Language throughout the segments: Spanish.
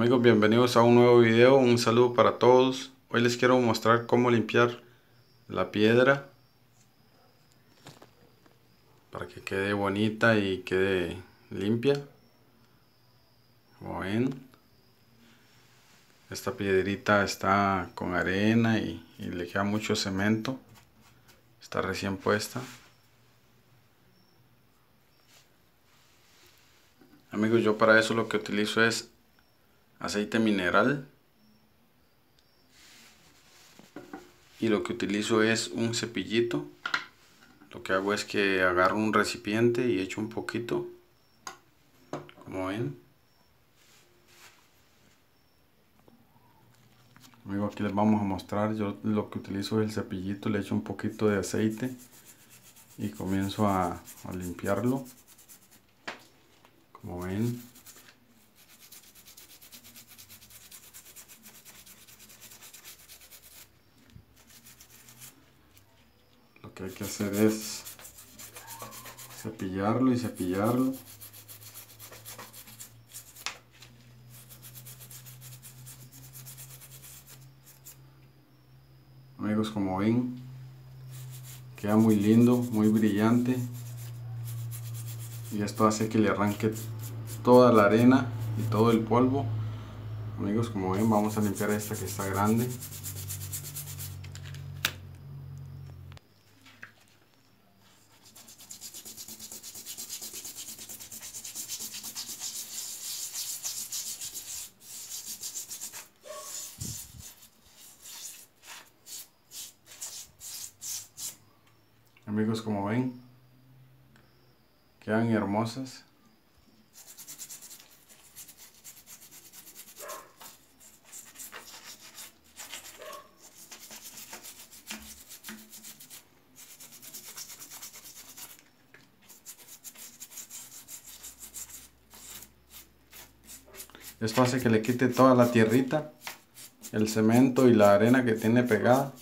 Amigos, bienvenidos a un nuevo video, un saludo para todos. Hoy les quiero mostrar cómo limpiar la piedra para que quede bonita y quede limpia. Como ven, esta piedrita está con arena y, y le queda mucho cemento. Está recién puesta. Amigos, yo para eso lo que utilizo es aceite mineral. Y lo que utilizo es un cepillito. Lo que hago es que agarro un recipiente y echo un poquito. Como ven. Amigo, aquí les vamos a mostrar. Yo lo que utilizo es el cepillito le echo un poquito de aceite y comienzo a, a limpiarlo. Como ven que hay que hacer es cepillarlo y cepillarlo. Amigos como ven queda muy lindo muy brillante. Y esto hace que le arranque toda la arena y todo el polvo. Amigos como ven vamos a limpiar esta que está grande amigos como ven quedan hermosas. Esto hace que le quite toda la tierrita el cemento y la arena que tiene pegada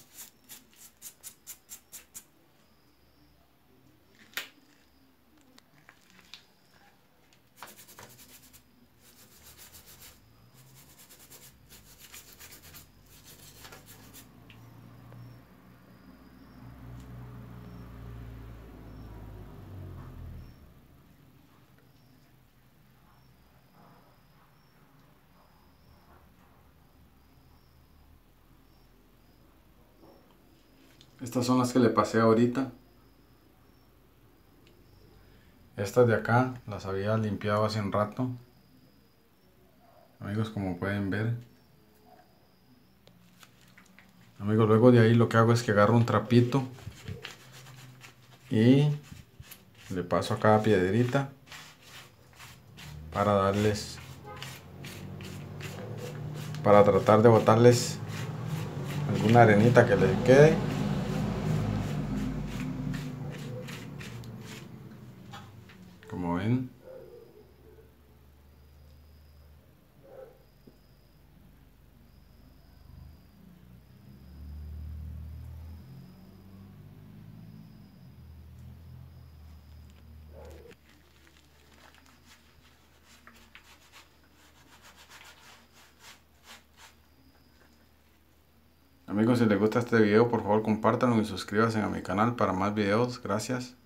Estas son las que le pasé ahorita. Estas de acá las había limpiado hace un rato. Amigos, como pueden ver. Amigos, luego de ahí lo que hago es que agarro un trapito y le paso a cada piedrita para darles para tratar de botarles alguna arenita que les quede como ven Amigos, si les gusta este video, por favor compártanlo y suscríbanse a mi canal para más videos. Gracias.